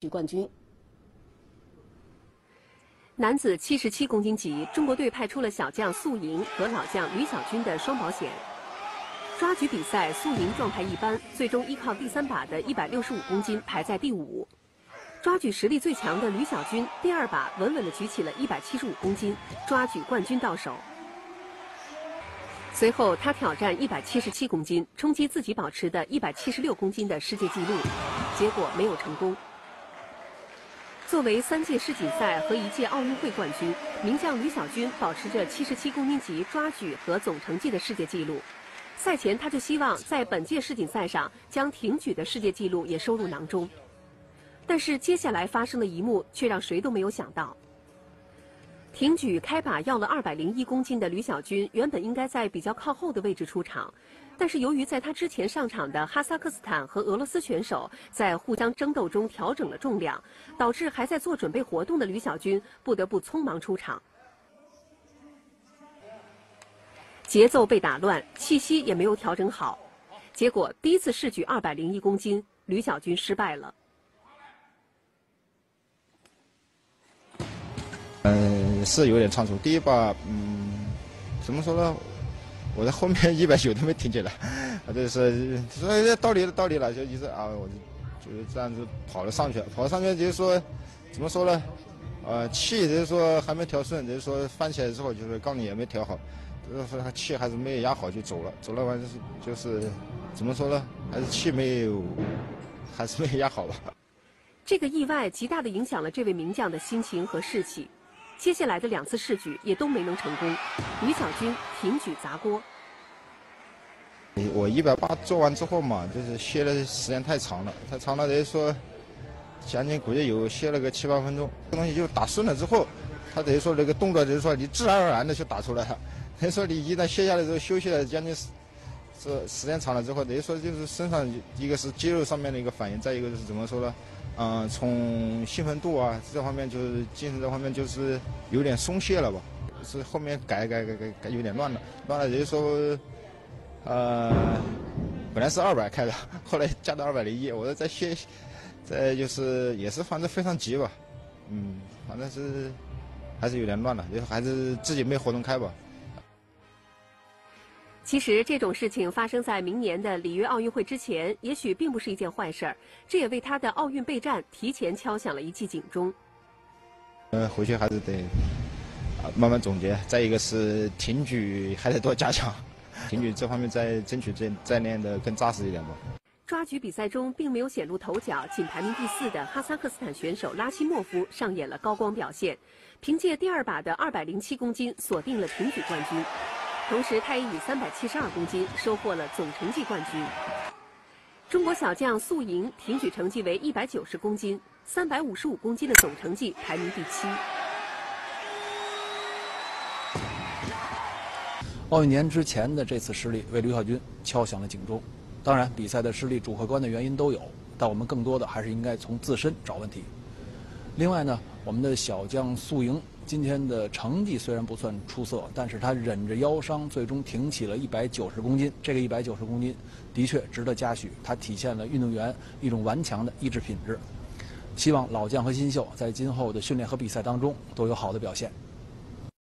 举冠军。男子七十七公斤级，中国队派出了小将宿营和老将吕小军的双保险。抓举比赛，宿营状态一般，最终依靠第三把的一百六十五公斤排在第五。抓举实力最强的吕小军，第二把稳稳地举起了一百七十五公斤，抓举冠军到手。随后，他挑战一百七十七公斤，冲击自己保持的一百七十六公斤的世界纪录，结果没有成功。作为三届世锦赛和一届奥运会冠军，名将吕小军保持着七十七公斤级抓举和总成绩的世界纪录。赛前，他就希望在本届世锦赛上将挺举的世界纪录也收入囊中。但是，接下来发生的一幕却让谁都没有想到。挺举开把要了二百零一公斤的吕小军，原本应该在比较靠后的位置出场。但是由于在他之前上场的哈萨克斯坦和俄罗斯选手在互相争斗中调整了重量，导致还在做准备活动的吕小军不得不匆忙出场，节奏被打乱，气息也没有调整好，结果第一次试举二百零一公斤，吕小军失败了。嗯，是有点仓促。第一把，嗯，怎么说呢？我在后面 一百九都没挺起来，啊，就是说到底到底了，就一直啊，我就就是这样子跑了上去，跑了上去就是说，怎么说呢？呃，气就是说还没调顺，就是说翻起来之后就是杠铃也没调好，就是说气还是没有压好就走了，走了完就是就是怎么说呢？还是气没有，还是没有压好吧。这个意外极大的影响了这位名将的心情和士气。接下来的两次试举也都没能成功，吕小军挺举砸锅。我一百八做完之后嘛，就是歇的时间太长了，太长了等于说，将近估计有歇了个七八分钟。这东西就打顺了之后，他等于说那个动作就是说你自然而然的就打出来了。等于说你一旦歇下来之后休息了将近，是时间长了之后，等于说就是身上一个是肌肉上面的一个反应，再一个就是怎么说呢？嗯，从兴奋度啊这方面，就是精神这方面，就是有点松懈了吧？是后面改改改改改有点乱了，乱了，也就说，呃，本来是二百开的，后来加到二百零一，我说再歇，再就是也是反正非常急吧，嗯，反正是还是有点乱了，就还是自己没活动开吧。其实这种事情发生在明年的里约奥运会之前，也许并不是一件坏事儿，这也为他的奥运备战提前敲响了一记警钟。呃，回去还是得啊慢慢总结。再一个是挺举还得多加强，挺举这方面再争取再再练得更扎实一点吧。抓举比赛中并没有显露头角，仅排名第四的哈萨克斯坦选手拉希莫夫上演了高光表现，凭借第二把的二百零七公斤锁定了挺举冠军。同时，他也以三百七十二公斤收获了总成绩冠军。中国小将宿营挺举成绩为一百九十公斤，三百五十五公斤的总成绩排名第七。奥运年之前的这次失利为刘晓军敲响了警钟。当然，比赛的失利主客观的原因都有，但我们更多的还是应该从自身找问题。另外呢，我们的小将宿营。今天的成绩虽然不算出色，但是他忍着腰伤，最终挺起了一百九十公斤。这个一百九十公斤的确值得嘉许，它体现了运动员一种顽强的意志品质。希望老将和新秀在今后的训练和比赛当中都有好的表现。